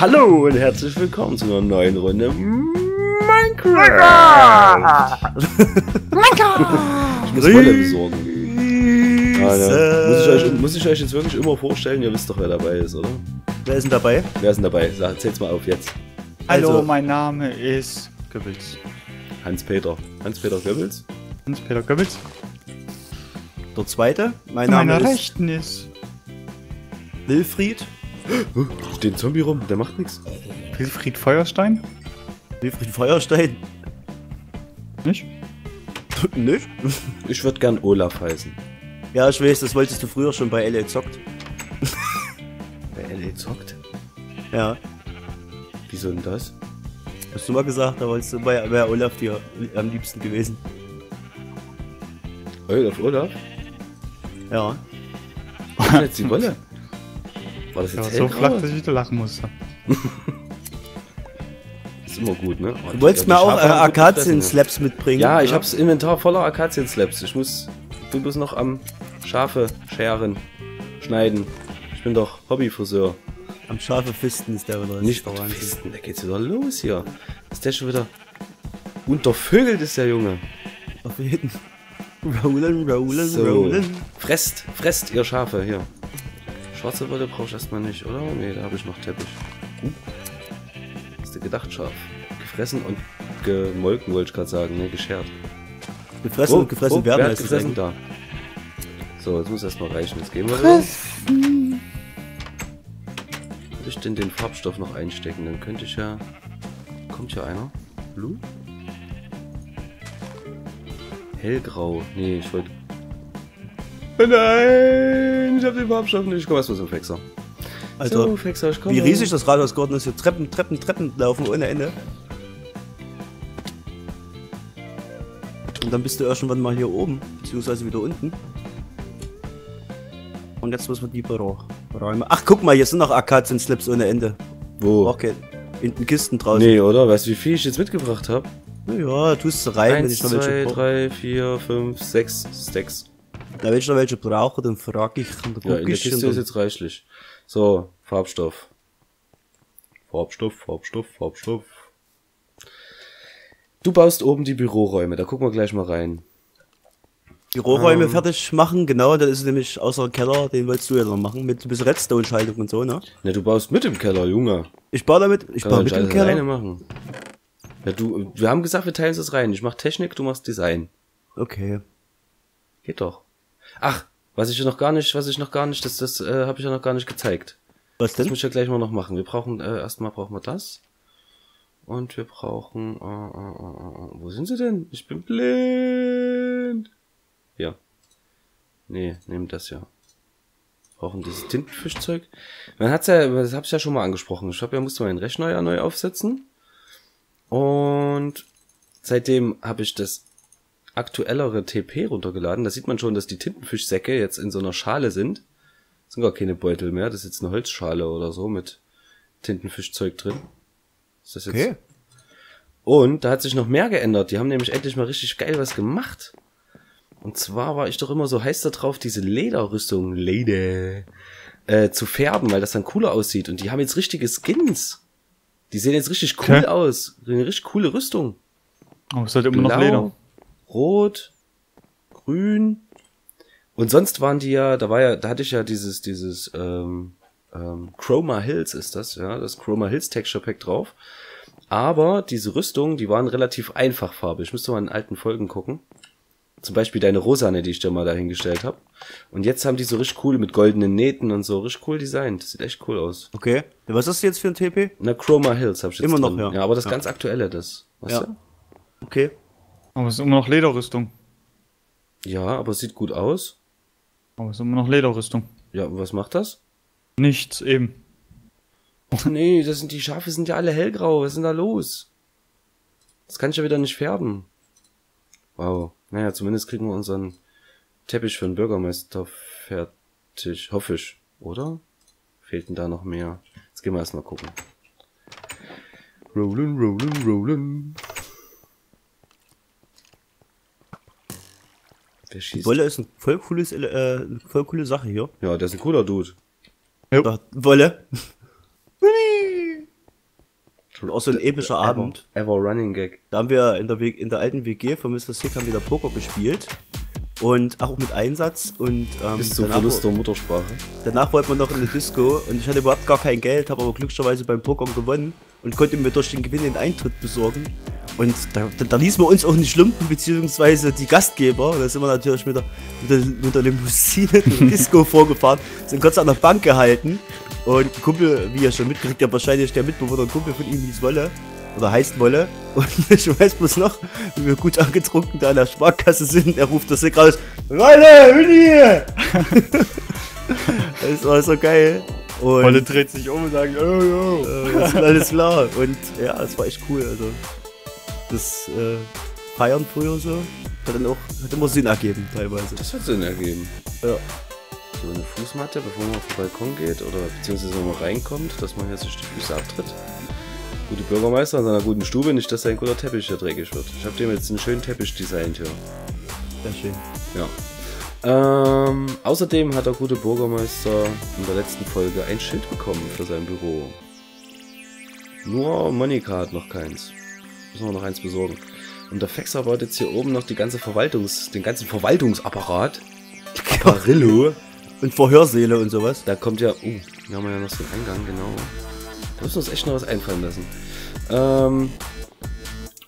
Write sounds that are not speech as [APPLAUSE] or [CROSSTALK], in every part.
Hallo und herzlich willkommen zu einer neuen Runde Minecraft. Minecraft! [LAUGHS] Ich muss Wolle besorgen. Alter, muss, ich euch, muss ich euch jetzt wirklich immer vorstellen? Ihr wisst doch, wer dabei ist, oder? Wer ist denn dabei? Wer ist denn dabei? Sag, zähl's mal auf jetzt. Hallo, Also- mein Name ist Goebbels. Hans-Peter. Hans-Peter Goebbels. Hans-Peter Goebbels. Der zweite. Mein Name meiner ist Rechten ist Wilfried. Steht ein Zombie rum, der macht nichts. Wilfried Feuerstein. Wilfried Feuerstein. Nicht? Nicht? [LAUGHS] Ich würde gern Olaf heißen. Ja, ich weiß, das wolltest du früher schon bei LA Zockt. [LAUGHS] Wer LA zockt? Ja. Wieso denn das? Hast du mal gesagt, da wolltest du bei wäre Olaf dir am liebsten gewesen. Olaf, Olaf? Ja. Denn jetzt die Wolle? [LAUGHS] War das Ja, jetzt so hellgrau? flach, dass ich wieder lachen musste. Ist immer gut, ne? Oh, Du wolltest mir auch äh, Schafe Akazien-Slaps mitbringen. Ja, ich oder? hab's Inventar voller Akazien-Slaps. Ich muss. Du bist noch am Schafe scheren, schneiden. Ich bin doch Hobbyfriseur. Am scharfe Fisten ist der wieder. Das Nicht Wahnsinn. Fisten, da geht's wieder los hier. Ist der schon wieder. Untervögelt ist der Junge. Auf jeden. Rollen, rollen, So. rollen. Fresst, fresst, ihr Schafe hier. Schwarze Wolle brauche ich erstmal nicht, oder? Nee, da habe ich noch Teppich. Uh. Hast du gedacht, scharf? Gefressen und gemolken, wollte ich gerade sagen, ne? Geschert. Gefressen und gefressen oh, werden wer gefressen da. So, jetzt muss erstmal reichen. Jetzt gehen wir wieder. Würde ich denn den Farbstoff noch einstecken? Dann könnte ich ja. Kommt hier einer? Blue? Hellgrau. Nee, ich wollte. Nein, ich habe den Farbstoff nicht. Ich komme erstmal zum Fexer. Also, so, Fexer, ich komme. wie riesig das Rathaus geworden ist. Hier Treppen, Treppen, Treppen laufen ohne Ende. Und dann bist du irgendwann mal hier oben, beziehungsweise wieder unten. Und jetzt müssen wir die Büro Räume. Ach, guck mal, hier sind noch Akazien-Slips ohne Ende. Wo? Okay. In den Kisten draußen. Nee, oder? Weißt du, wie viel ich jetzt mitgebracht habe? Ja, tust du rein, wenn 1, ich noch 2, welche brauche. 3, 4, 5, 6 Stacks. Wenn ich noch welche brauche, dann frage ich. Und Ja, in der ich Kiste ist jetzt reichlich. So, Farbstoff. Farbstoff, Farbstoff, Farbstoff. Du baust oben die Büroräume, da gucken wir gleich mal rein. Die Rohräume Ähm. fertig machen, genau, das ist nämlich außer Keller, den wolltest du ja noch machen, mit ein bisschen Redstone-Schaltung und so, ne? Ne, du baust mit im Keller, Junge. Ich baue damit, ich Kann baue mit dem alles alleine Keller. machen. Ja, du, wir haben gesagt, wir teilen uns das rein. Ich mach Technik, du machst Design. Okay. Geht doch. Ach, was ich noch gar nicht, was ich noch gar nicht, das, das äh, habe ich ja noch gar nicht gezeigt. Was Das denn? muss ich ja gleich mal noch machen. Wir brauchen, äh, erstmal brauchen wir das. Und wir brauchen, äh, äh, äh, äh, wo sind sie denn? Ich bin blind. Hier. Nee, nehmen das ja. Brauchen dieses Tintenfischzeug. Man hat's ja, das hab's ja schon mal angesprochen. Ich hab ja, musste meinen Rechner ja neu aufsetzen. Und seitdem habe ich das aktuellere TP runtergeladen. Da sieht man schon, dass die Tintenfischsäcke jetzt in so einer Schale sind. Das sind gar keine Beutel mehr. Das ist jetzt eine Holzschale oder so mit Tintenfischzeug drin. Ist das jetzt? Okay. Und da hat sich noch mehr geändert. Die haben nämlich endlich mal richtig geil was gemacht. Und zwar war ich doch immer so heiß da drauf, diese Lederrüstung, Leder, äh, zu färben, weil das dann cooler aussieht. Und die haben jetzt richtige Skins. Die sehen jetzt richtig cool Okay. aus. Eine richtig coole Rüstung. Aber es ist halt immer noch Leder. Rot, Grün. Und sonst waren die ja, da war ja, da hatte ich ja dieses, dieses ähm, ähm, Chroma Hills ist das, ja, das Chroma Hills Texture Pack drauf. Aber diese Rüstungen, die waren relativ einfachfarbig. Ich müsste mal in alten Folgen gucken. Zum Beispiel deine Rosane, die ich dir mal dahingestellt habe. Und jetzt haben die so richtig cool mit goldenen Nähten und so richtig cool designt. Das sieht echt cool aus. Okay. Ja, Was ist das jetzt für ein TP? Na, Chroma Hills habe ich jetzt Immer noch, drin. ja. Ja, aber das Ja. ganz aktuelle, das. Weißt Ja. du? Okay. Aber es ist immer noch Lederrüstung. Ja, aber es sieht gut aus. Aber es ist immer noch Lederrüstung. Ja, und was macht das? Nichts eben. Och nee, das sind die Schafe sind ja alle hellgrau. Was ist denn da los? Das kann ich ja wieder nicht färben. Wow. Naja, zumindest kriegen wir unseren Teppich für den Bürgermeister fertig. Hoffe ich. Oder? Fehlt denn da noch mehr? Jetzt gehen wir erstmal gucken. Rollen, rollen, rollen. Wer schießt? Wolle ist ein voll cooles, äh, eine voll coole Sache hier. Ja, der ist ein cooler Dude. Jo. Da, Wolle. Auch so ein epischer Abend. Ever, ever Running Gag. Da haben wir in der, W- in der alten WG von Mr. Sick haben wir da Poker gespielt. Und auch mit Einsatz. Und ähm, Bis zum danach, Verlust der Muttersprache. danach wollten wir noch in eine Disco. Und ich hatte überhaupt gar kein Geld, habe aber glücklicherweise beim Pokern gewonnen. Und konnte mir durch den Gewinn den Eintritt besorgen. Und da, da, da ließen wir uns auch nicht lumpen, beziehungsweise die Gastgeber. Da sind wir natürlich mit der, mit der, mit der Limousine [LAUGHS] Disco [LAUGHS] vorgefahren, sind kurz an der Bank gehalten. Und Kumpel, wie ihr schon mitgekriegt habt, wahrscheinlich der Mitbewohner, Kumpel von ihm hieß Wolle. Oder heißt Wolle. [LAUGHS] Und ich weiß bloß noch, wie wir gut angetrunken da an der Sparkasse sind. Er ruft das Sick raus. Wolle, Uni! das war so geil. Und Wolle dreht sich um und sagt, oh, yo. äh, alles klar. Und ja, es war echt cool. Also das äh, Feiern früher so hat dann auch hat immer Sinn ergeben teilweise. Das hat Sinn ergeben. Ja. So eine Fußmatte, bevor man auf den Balkon geht oder beziehungsweise wenn man reinkommt, dass man hier sich die Füße abtritt. Gute Bürgermeister in seiner guten Stube, nicht, dass sein guter Teppich hier dreckig wird. Ich habe dem jetzt einen schönen Teppich designt hier. Sehr schön. Ja. Ähm, außerdem hat der gute Bürgermeister in der letzten Folge ein Schild bekommen für sein Büro. Nur Monika hat noch keins. Müssen wir noch eins besorgen. Und der Fexer baut jetzt hier oben noch die ganze Verwaltungs, den ganzen Verwaltungsapparat. [LAUGHS] Apparillo. Und Vorhörsäle und sowas. Da kommt ja, uh, hier haben wir ja noch so einen Eingang, genau. Da müssen wir uns echt noch was einfallen lassen. Ähm,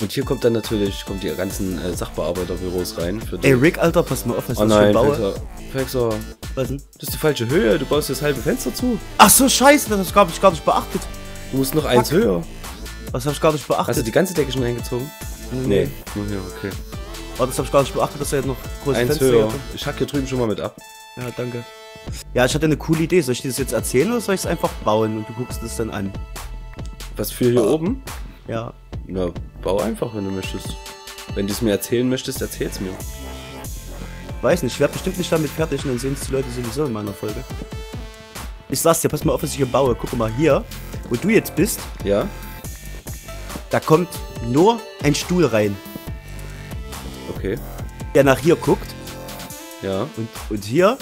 und hier kommt dann natürlich, kommt die ganzen äh, Sachbearbeiterbüros rein. Für Ey Rick, Alter, pass mal auf, was oh ich nein, schon baue. Fexer, Fexer, Was denn? das ist die falsche Höhe. Du baust das halbe Fenster zu. Ach so, scheiße, das habe ich gar nicht beachtet. Du musst noch eins höher. Das habe ich gar nicht beachtet. Hast du die ganze Decke schon eingezogen? Nee. Nur hier, okay. Aber das habe ich gar nicht beachtet, dass er jetzt noch große Eins Fenster höher. hat. Ich hack hier drüben schon mal mit ab. Ja, danke. Ja, ich hatte eine coole Idee. Soll ich dir das jetzt erzählen oder soll ich es einfach bauen und du guckst es dann an? Was für hier oben? Ja. Na, bau einfach, wenn du möchtest. Wenn du es mir erzählen möchtest, erzähl's mir. Weiß nicht, ich werde bestimmt nicht damit fertig und dann sehen es die Leute sowieso in meiner Folge. Ich sag's dir, pass mal auf, was ich hier baue. Guck mal hier, wo du jetzt bist, Ja? da kommt nur ein Stuhl rein, Okay. der nach hier guckt. Ja. Und, und hier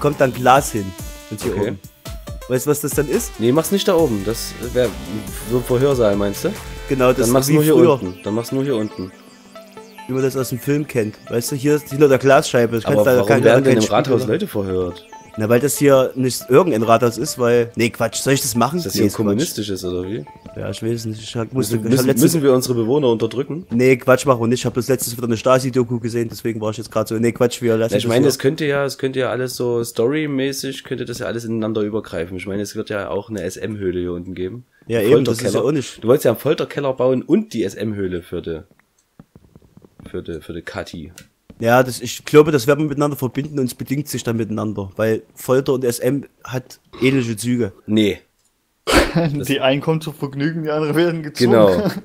kommt dann Glas hin. Und hier Okay. oben. Weißt du, was das dann ist? Nee, mach's nicht da oben. Das wäre so ein Vorhörsaal, meinst du? Genau, das Dann ist mach's nur hier früher, unten. Dann mach's nur hier unten. wie man das aus dem Film kennt. Weißt du, hier ist hinter der Glasscheibe. Ich Aber warum kein- werden denn im Rathaus Leute verhört? Na, weil das hier nicht irgendein Rathaus ist, weil. Nee, Quatsch, soll ich das machen? Ist das nee, hier ein ist Quatsch. kommunistisches oder wie? Ja, ich weiß nicht. Ich hab, musste, Müssen, ich hab letztens, müssen wir unsere Bewohner unterdrücken? Nee, Quatsch machen wir nicht. Ich habe das letztes wieder eine Stasi-Doku gesehen, deswegen war ich jetzt gerade so. Nee, Quatsch, wir lassen Ja, ich meine, das es könnte ja, es könnte ja alles so storymäßig, könnte das ja alles ineinander übergreifen. Ich meine, es wird ja auch eine SM-Höhle hier unten geben. Ja, eben, das ist ja auch nicht- Du wolltest ja einen Folterkeller bauen und die SM-Höhle für die, für die, für die Kati. Ja, das, ich glaube, das werden wir miteinander verbinden und es bedingt sich dann miteinander, weil Folter und SM hat ähnliche Züge. Nee, [LAUGHS] Die einen kommen zu Vergnügen, die anderen werden gezwungen. genau. [LAUGHS]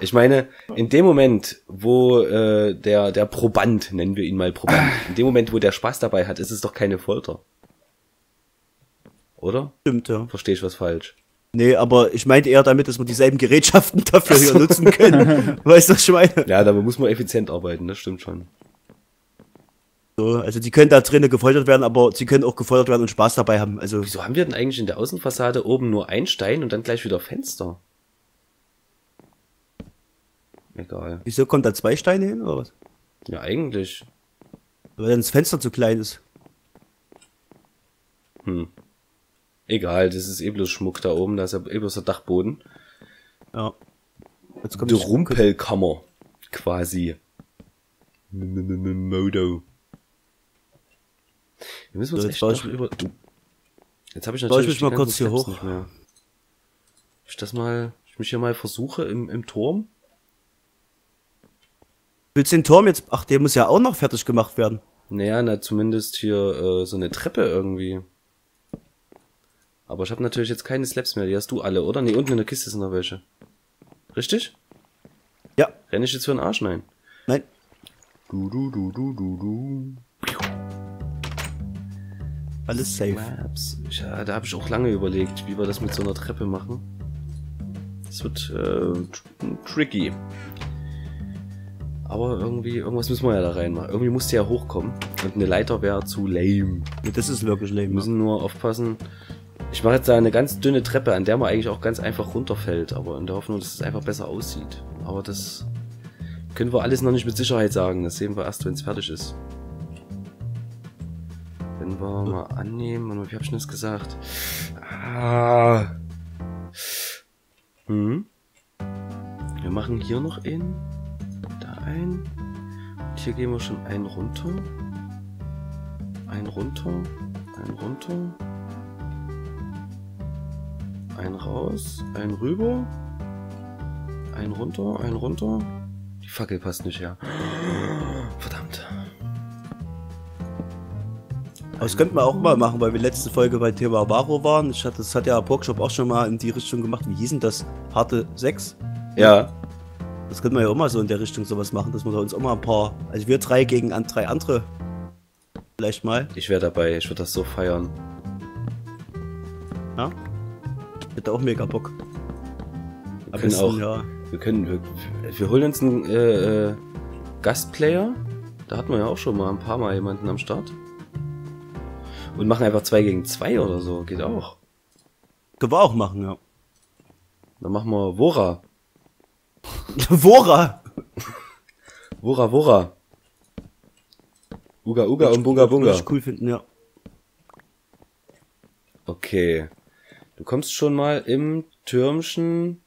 Ich meine, in dem Moment, wo äh, der, der Proband, nennen wir ihn mal Proband, in dem Moment, wo der Spaß dabei hat, ist es doch keine Folter. Oder? Stimmt, ja. Verstehe ich was falsch? Nee, aber ich meinte eher damit, dass wir dieselben Gerätschaften [LAUGHS] dafür hier nutzen können. weißt du, was ich meine? Ja, da muss man effizient arbeiten, das stimmt schon. So, also die können da drinnen gefoltert werden, aber sie können auch gefoltert werden und Spaß dabei haben. Also, Wieso haben wir denn eigentlich in der Außenfassade oben nur ein Stein und dann gleich wieder Fenster? Egal. wieso kommt da zwei Steine hin, oder was? Ja, eigentlich. Weil dann das Fenster zu klein ist. Egal, das ist eh bloß Schmuck da oben, da ist ja eh bloß der Dachboden. Ja. Jetzt kommt Die das- Rumpelkammer. Quasi. M- m- m- Modo. Wir müssen uns So, jetzt echt noch über... Jetzt habe ich Baue ich natürlich mich mal kurz hier Steps hoch. Nicht mehr. Ich das mal... Ich mich hier mal versuche im, im Turm. Willst du den Turm jetzt? Ach, der muss ja auch noch fertig gemacht werden. Naja, na zumindest hier äh, so eine Treppe irgendwie. Aber ich habe natürlich jetzt keine Slaps mehr. Die hast du alle, oder? Nee, unten in der Kiste sind noch welche. Richtig? Ja. Renn ich jetzt für den Arsch? Nein. Nein. Du, du, du, du, du, du. Alles safe. Ich, ja, da habe ich auch lange überlegt, wie wir das mit so einer Treppe machen. Das wird äh, tr- tricky. Aber irgendwie, irgendwas müssen wir ja da reinmachen. Irgendwie muss der ja hochkommen. Und eine Leiter wäre zu lame. Ja, das ist wirklich lame. Wir müssen nur aufpassen. Ich mache jetzt da eine ganz dünne Treppe, an der man eigentlich auch ganz einfach runterfällt. Aber in der Hoffnung, dass es einfach besser aussieht. Aber das können wir alles noch nicht mit Sicherheit sagen. Das sehen wir erst, wenn es fertig ist. Wenn wir mal annehmen, und wie hab denn das gesagt? Ah. Hm. Wir machen hier noch einen, da einen. Und hier gehen wir schon einen runter. Einen runter, einen runter. Einen raus, einen rüber. Einen runter, einen runter. Die Fackel passt nicht her. Das könnten wir auch mal machen, weil wir letzte Folge bei Thema Varo waren. Ich hatte, das hat ja Porkshop auch schon mal in die Richtung gemacht. Wie hieß denn das? Harte 6? Ja, Das könnten wir ja auch mal so in der Richtung sowas machen, dass wir uns auch mal ein paar, also wir drei gegen an drei andere vielleicht mal. ich wäre dabei. Ich würde das so feiern. Ja? Ich hätte auch mega Bock. Wir Am können besten, auch, ja. wir können, wir, wir holen uns einen äh, äh, Gastplayer. Da hatten wir ja auch schon mal ein paar Mal jemanden am Start. Und machen einfach zwei gegen zwei oder so. Geht auch. Können wir auch machen, ja. Dann machen wir Wora. Wora! [LAUGHS] Wora, Wora. Uga, Uga und Bunga, Würde Bunga. ich cool finden, ja. Okay. Du kommst schon mal im Türmchen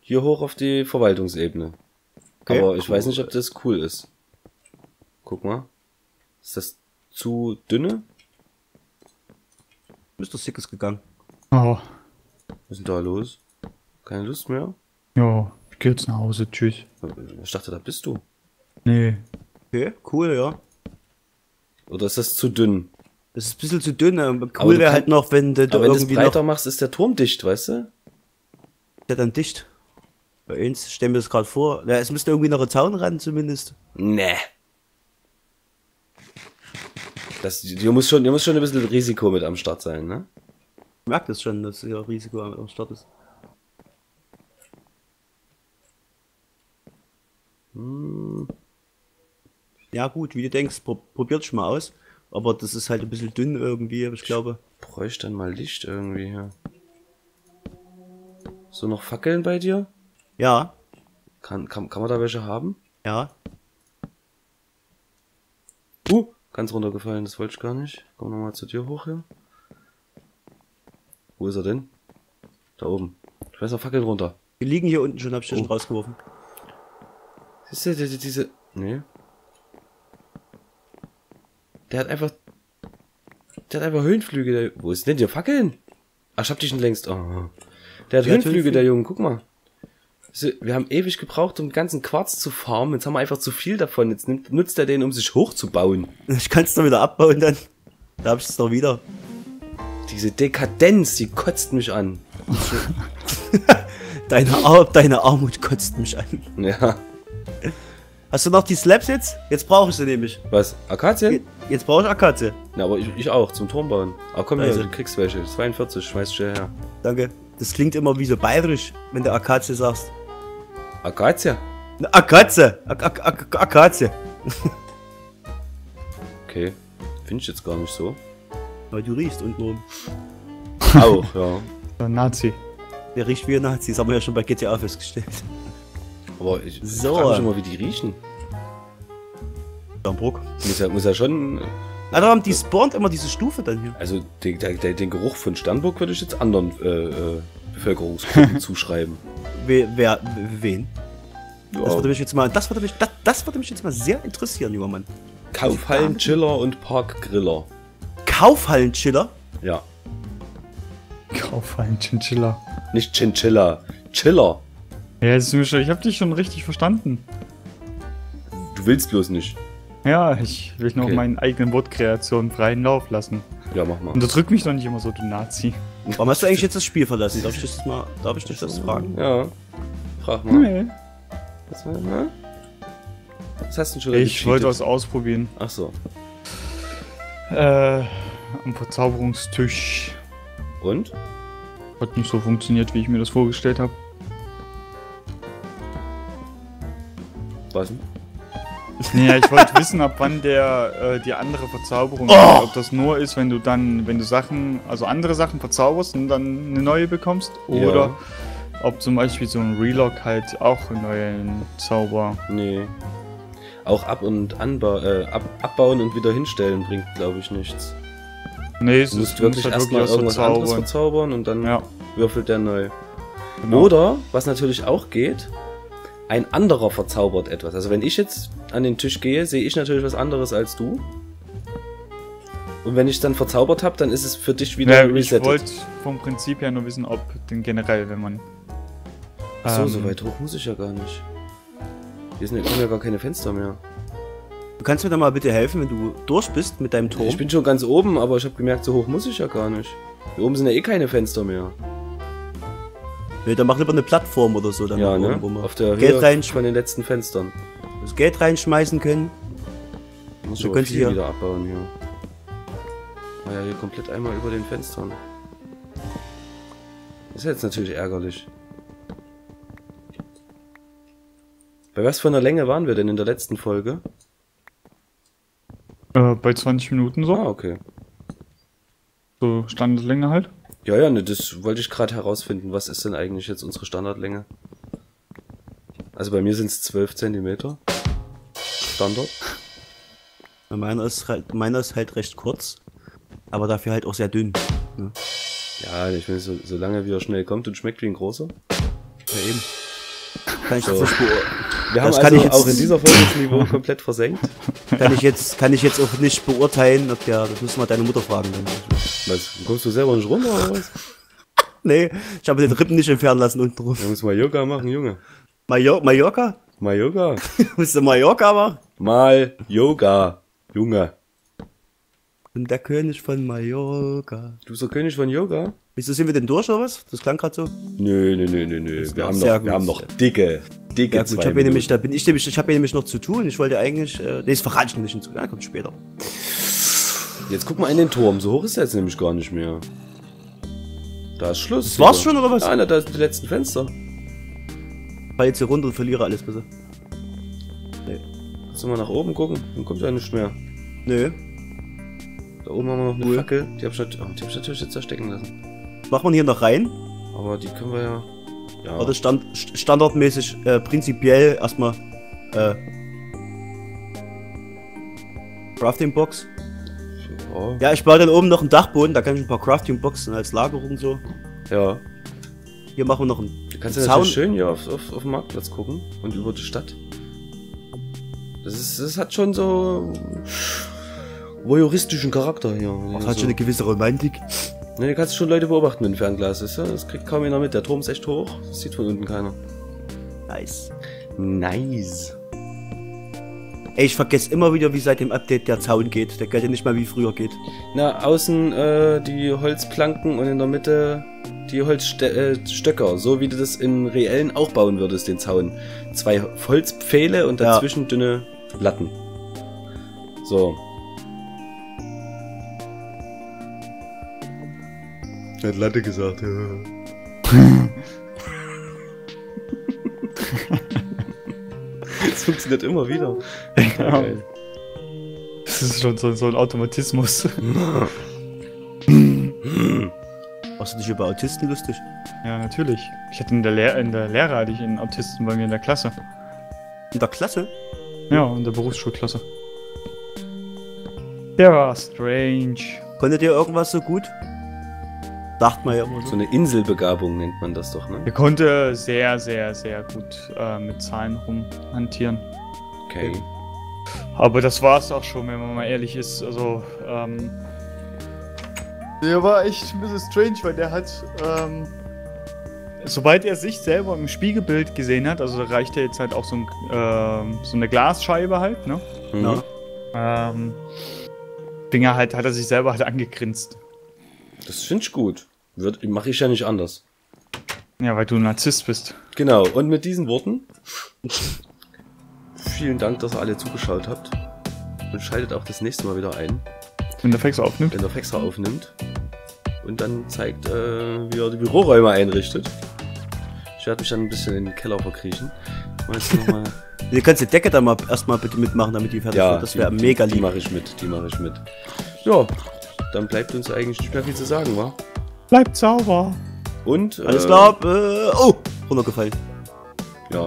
hier hoch auf die Verwaltungsebene. Okay, Aber ich cool. weiß nicht, ob das cool ist. Guck mal. Ist das zu dünne? Mr. Sick ist gegangen. Oh, Was ist denn da los? Keine Lust mehr? ja, ich geh jetzt nach Hause. Tschüss. Ich dachte, da bist du. Nee. Okay, cool, ja. Oder ist das zu dünn? Das ist ein bisschen zu dünn. aber Aber Cool wäre halt noch, wenn du da Aber wenn du es irgendwie breiter noch... machst, ist der Turm dicht, weißt du? Der dann dicht. Bei uns stellen wir das gerade vor. Ja, es müsste irgendwie noch ein Zaun ran, zumindest. Nee. Das, hier muss schon, hier muss schon ein bisschen Risiko mit am Start sein, ne? Ich merke das schon, dass hier Risiko am am Start ist. Hm, Ja, gut, wie du denkst, pro probiert's schon mal aus. Aber das ist halt ein bisschen dünn irgendwie, aber ich glaube. bräuchte dann mal Licht irgendwie hier. So noch Fackeln bei dir? Ja, Kann, kann, kann man da welche haben? ja. Uh, ganz runtergefallen, das wollte ich gar nicht. Komm nochmal zu dir hoch hier. Wo ist er denn? Da oben. Ich weiß noch Fackeln runter. Die liegen hier unten schon, hab ich ja schon Oh. rausgeworfen. Siehst du, diese, diese. Nee. Der hat einfach. Der hat einfach Höhenflüge. Der, wo ist denn die Fackeln? Ach, ich hab die schon längst. Oh. Der hat Der hat Höhenflüge, Höhenflüge? der Junge. Guck mal. Wir haben ewig gebraucht, um den ganzen Quarz zu farmen. Jetzt haben wir einfach zu viel davon. Jetzt nimmt, nutzt er den, um sich hochzubauen. Ich kann es doch wieder abbauen dann. Da hab ich es doch wieder. Diese Dekadenz, die kotzt mich an. [LAUGHS] Deine, Ar deine Armut kotzt mich an. Ja. Hast du noch die Slabs jetzt? Jetzt brauche ich sie nämlich. Was? Akazien? Jetzt brauche ich Akazie. Ja, aber ich, ich auch, zum Turm bauen. Aber komm her, Also. du kriegst welche. 42, schmeiß dir her. Danke. Das klingt immer wie so bayerisch, wenn du Akazie sagst. Akazie? Akazie! Ak Ak Ak Akazie! Okay. Finde ich jetzt gar nicht so. Weil du riechst unten rum. Auch, ja. Der Nazi. Der riecht wie ein Nazi, das haben wir ja schon bei GTA festgestellt. Aber ich So. frage mich immer, wie die riechen. Dammbruck. Muss ja, muss ja schon. Ah, da haben die spawnt immer diese Stufe dann hier. Also den, den, den Geruch von Sternburg würde ich jetzt anderen äh, äh, Bevölkerungsgruppen [LAUGHS] zuschreiben. Wer, wer, wen? Das würde mich jetzt mal, das würde mich, das, das würde mich jetzt mal sehr interessieren, junger Mann. Kaufhallen, Chiller und Parkgriller. Kaufhallen-Chiller? Ja. Kauf einen Chinchilla. Nicht Chinchilla. Chiller. Ja, jetzt ist mir schon, ich hab dich schon richtig verstanden. Du willst bloß nicht. Ja, ich will noch Okay. meinen eigenen Wortkreationen freien Lauf lassen. Ja, mach mal. Unterdrück mich doch nicht immer so, du Nazi. Warum hast du eigentlich jetzt das Spiel verlassen? Darf ich dich das mal, darf ich dich das fragen? Ja. Frag mal. Nee. Was, war- ne? Was hast du denn schon Ich gecheatet? wollte was ausprobieren. Ach so. Äh, am Verzauberungstisch. Und? Hat nicht so funktioniert, wie ich mir das vorgestellt habe. Was? denn? Nee, ich wollte wissen, ab wann der äh, die andere Verzauberung, Oh! ob das nur ist, wenn du dann, wenn du Sachen, also andere Sachen verzauberst und dann eine neue bekommst, Ja. oder ob zum Beispiel so ein Relock halt auch einen neuen Zauber. Nee. Auch ab und anba äh, ab abbauen und wieder hinstellen bringt, glaube ich, nichts. Nee, es Du musst ist wirklich halt erstmal was irgendwas anderes verzaubern. verzaubern und dann Ja, würfelt der neu. genau. Oder, was natürlich auch geht, ein anderer verzaubert etwas. Also wenn ich jetzt an den Tisch gehe, sehe ich natürlich was anderes als du. Und wenn ich es dann verzaubert habe, dann ist es für dich wieder Ja, ich resettet. wollte vom Prinzip her nur wissen, ob denn generell, wenn man. Ach so, ähm, so weit hoch muss ich ja gar nicht. Hier sind ja gar keine Fenster mehr. Du kannst mir da mal bitte helfen, wenn du durch bist mit deinem Turm. Ich bin schon ganz oben, aber ich habe gemerkt, so hoch muss ich ja gar nicht. Hier oben sind ja eh keine Fenster mehr. Nee, dann mach lieber eine Plattform oder so. Dann ja, ne? wo wir Auf der Geld Höhe rein, von den letzten Fenstern. das Geld reinschmeißen können. Muss aber können viel hier- wieder abbauen hier. Ah ja, hier komplett einmal über den Fenstern. Ist jetzt natürlich ärgerlich. Bei was für einer Länge waren wir denn in der letzten Folge? Äh, bei 20 Minuten so. Ah, okay. So Standardlänge halt. Ja, ja, ne, das wollte ich gerade herausfinden. Was ist denn eigentlich jetzt unsere Standardlänge? Also bei mir sind es 12 Zentimeter. Standard. [LAUGHS] Meiner ist, halt, meiner ist halt recht kurz, aber dafür halt auch sehr dünn. Ne? Ja, ich meine, so, solange wie er schnell kommt und schmeckt wie ein großer. Ja, eben. [LAUGHS] Kann ich, So. beur- Wir haben Das kann also ich jetzt- auch in dieser Folge das Niveau komplett versenkt. kann, ich jetzt, kann ich jetzt auch nicht beurteilen, ob der. Das müssen wir deine Mutter fragen. Dann. Was, kommst du selber nicht runter oder was? [LAUGHS] Nee, ich habe den Rippen nicht entfernen lassen unten drauf. Du musst mal Yoga machen, Junge. Major Mallorca? Mal Yoga. Musst [LAUGHS] du Mallorca machen? Mal Yoga, Junge. Und der König von Mallorca. Du bist der König von Yoga? Wieso sind wir denn durch oder was? Das klang gerade so. Nö, nö, nö, nö, nö. Wir haben, noch, wir haben noch dicke, dicke Ja gut, zwei ich habe hier nämlich, da bin ich nämlich, ich habe hier nämlich noch zu tun. Ich wollte eigentlich, äh, nee, das verrate ich noch nicht hinzu. Ja, kommt später. Jetzt guck mal in den Turm. So hoch ist er jetzt nämlich gar nicht mehr. Da ist Schluss. Das war's schon, oder was? Ja, na, da sind die letzten Fenster. Fall jetzt hier runter und verliere alles bitte. Kannst du mal nach oben gucken? Dann kommt ja nichts mehr. Nö. Da oben haben wir noch eine Cool. Fackel. Die hab, ich, oh, die hab ich natürlich jetzt zerstecken lassen. Macht man hier noch rein? Aber die können wir ja... Ja, Oder stand, st- standardmäßig äh, prinzipiell erstmal äh, Crafting Box. ja. Ja, ich baue dann oben noch einen Dachboden, da kann ich ein paar Crafting Boxen als Lagerung so. ja. Hier machen wir noch einen Du kannst ja Zaun. schön hier auf, auf, auf den Marktplatz gucken und über die Stadt. Das, ist, das hat schon so voyeuristischen Charakter hier. Das Ja, hat schon eine gewisse Romantik. Ne, du kannst schon Leute beobachten mit dem Fernglas. Das, das kriegt kaum einer mit. Der Turm ist echt hoch. Das sieht von unten keiner. Nice. Nice. Ey, ich vergesse immer wieder, wie seit dem Update der Zaun geht. Der geht ja nicht mal wie früher geht. Na, außen äh, die Holzplanken und in der Mitte die Holzstöcker. Äh, so wie du das im reellen auch bauen würdest, den Zaun. Zwei Holzpfähle und Ja. dazwischen dünne Latten. So. Er hat Latte gesagt, ja. Das funktioniert immer wieder. Ja. Das ist schon so, so ein Automatismus. Machst du dich über Autisten lustig? ja, natürlich. Ich hatte in der, Lehr in der Lehre hatte ich einen Autisten bei mir in der Klasse. In der Klasse? Ja, in der Berufsschulklasse. Der war strange. Konntet ihr irgendwas so gut? Dacht man ja immer So so. eine Inselbegabung nennt man das doch, ne? Er konnte sehr, sehr, sehr gut äh, mit Zahlen rumhantieren. Okay. Aber das war's auch schon, wenn man mal ehrlich ist. Also, ähm. Der war echt ein bisschen strange, weil der hat, ähm. Sobald er sich selber im Spiegelbild gesehen hat, also da reicht er jetzt halt auch so, ein, ähm, so eine Glasscheibe halt, ne? Mhm. Ja. Ähm. Dinger halt, hat er sich selber halt angegrinst. Das finde ich gut. Wird, mache ich ja nicht anders. Ja, weil du ein Narzisst bist. Genau, und mit diesen Worten vielen Dank, dass ihr alle zugeschaut habt. Und schaltet auch das nächste Mal wieder ein, Wenn der Fax aufnimmt. wenn der Fexer aufnimmt. Und dann zeigt, äh, wie er die Büroräume einrichtet. Ich werde mich dann ein bisschen in den Keller verkriechen. Weißt du kannst die Decke da mal erstmal bitte mitmachen, damit die fertig ja, wird. Das wäre die- mega Die lieb. mache ich mit, die mache ich mit. Ja, dann bleibt uns eigentlich nicht mehr viel zu sagen, wa? Bleibt sauber. Und, Alles äh, klar. Äh, oh, runtergefallen. Ja.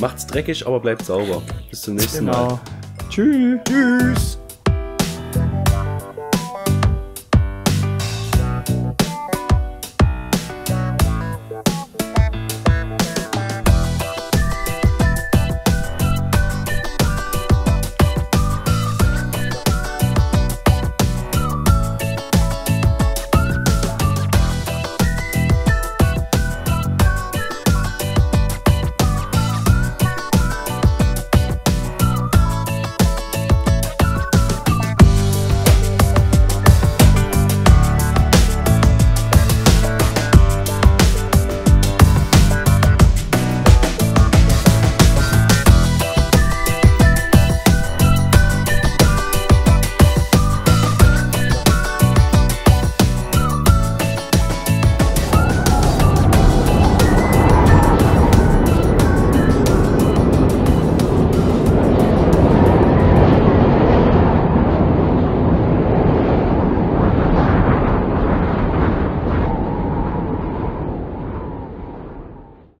Macht's dreckig, aber bleibt sauber. Bis zum nächsten Mal. Genau. Tschüss. Tschüss.